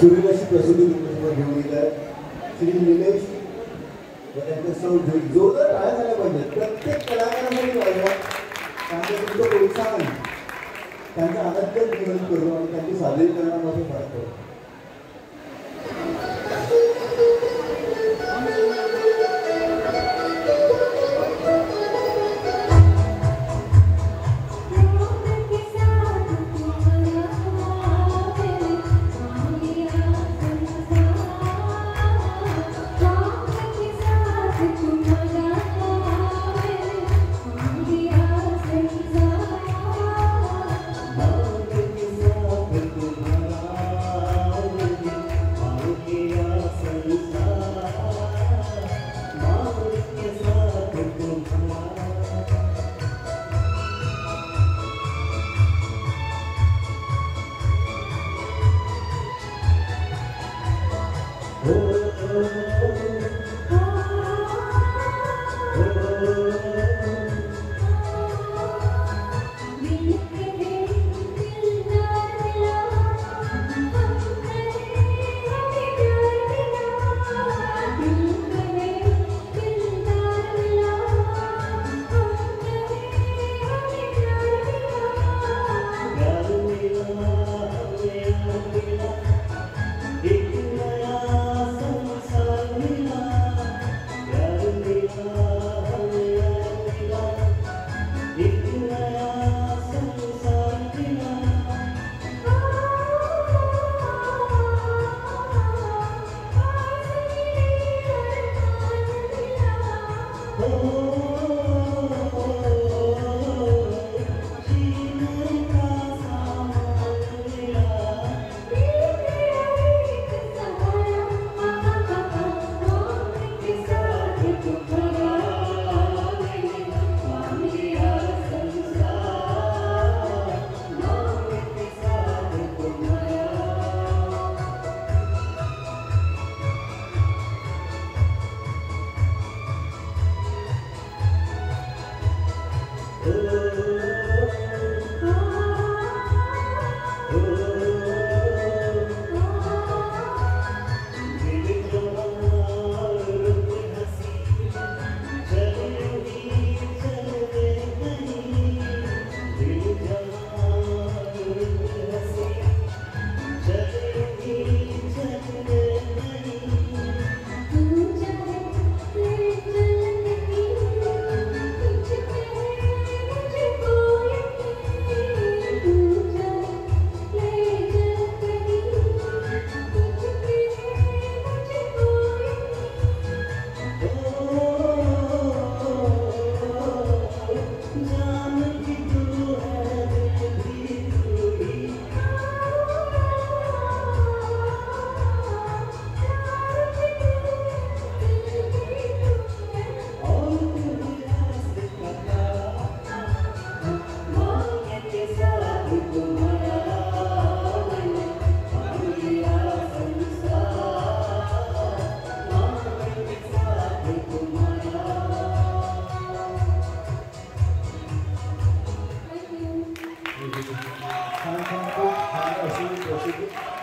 सुरेल अशी प्रसिद्धी तुमच्यासमोर घेऊन गेलं श्री निलेश व सौ जोरदार टाळ्या झाल्या पाहिजे प्रत्येक कलाकारासाठी वाजवा. त्यांचं तुमचं प्रोत्साहन. त्यांचं अनंत जीवन करू आणि त्यांची सादरीकरणामध्ये फरक Oh. Thank you.